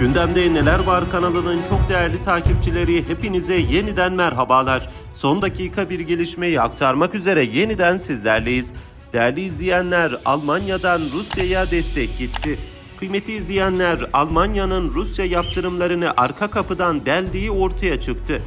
Gündemde Neler Var kanalının çok değerli takipçileri hepinize yeniden merhabalar. Son dakika bir gelişmeyi aktarmak üzere yeniden sizlerleyiz. Değerli izleyenler Almanya'dan Rusya'ya destek gitti. Kıymetli izleyenler Almanya'nın Rusya yaptırımlarını arka kapıdan deldiği ortaya çıktı.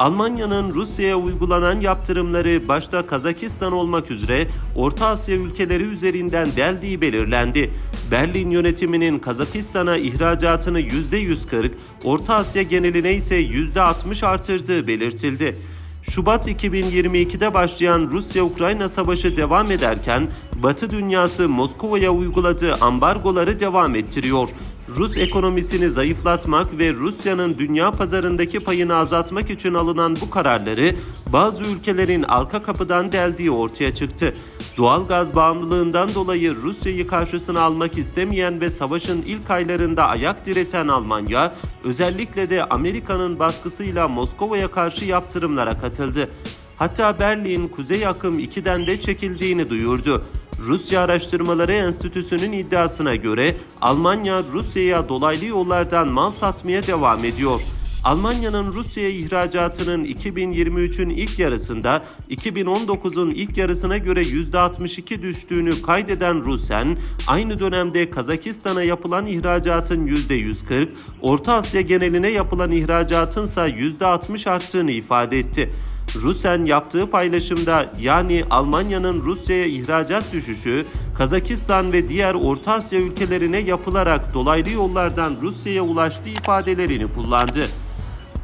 Almanya'nın Rusya'ya uygulanan yaptırımları başta Kazakistan olmak üzere Orta Asya ülkeleri üzerinden deldiği belirlendi. Berlin yönetiminin Kazakistan'a ihracatını %140, Orta Asya geneline ise %60 artırdığı belirtildi. Şubat 2022'de başlayan Rusya-Ukrayna savaşı devam ederken Batı dünyası Moskova'ya uyguladığı ambargoları devam ettiriyor. Rus ekonomisini zayıflatmak ve Rusya'nın dünya pazarındaki payını azaltmak için alınan bu kararları bazı ülkelerin arka kapıdan deldiği ortaya çıktı. Doğal gaz bağımlılığından dolayı Rusya'yı karşısına almak istemeyen ve savaşın ilk aylarında ayak direten Almanya, özellikle de Amerika'nın baskısıyla Moskova'ya karşı yaptırımlara katıldı. Hatta Berlin Kuzey Akım 2'den de çekildiğini duyurdu. Rusya Araştırmaları Enstitüsü'nün iddiasına göre Almanya Rusya'ya dolaylı yollardan mal satmaya devam ediyor. Almanya'nın Rusya'ya ihracatının 2023'ün ilk yarısında 2019'un ilk yarısına göre %62 düştüğünü kaydeden Rusen, aynı dönemde Kazakistan'a yapılan ihracatın %140, Orta Asya geneline yapılan ihracatın ise %60 arttığını ifade etti. Rusen yaptığı paylaşımda yani Almanya'nın Rusya'ya ihracat düşüşü Kazakistan ve diğer Orta Asya ülkelerine yapılarak dolaylı yollardan Rusya'ya ulaştığı ifadelerini kullandı.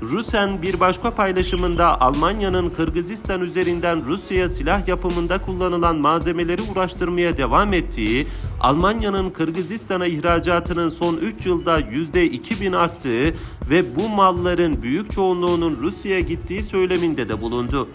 Rusen bir başka paylaşımında Almanya'nın Kırgızistan üzerinden Rusya'ya silah yapımında kullanılan malzemeleri uğraştırmaya devam ettiği, Almanya'nın Kırgızistan'a ihracatının son 3 yılda %2000 arttığı ve bu malların büyük çoğunluğunun Rusya'ya gittiği söyleminde de bulundu.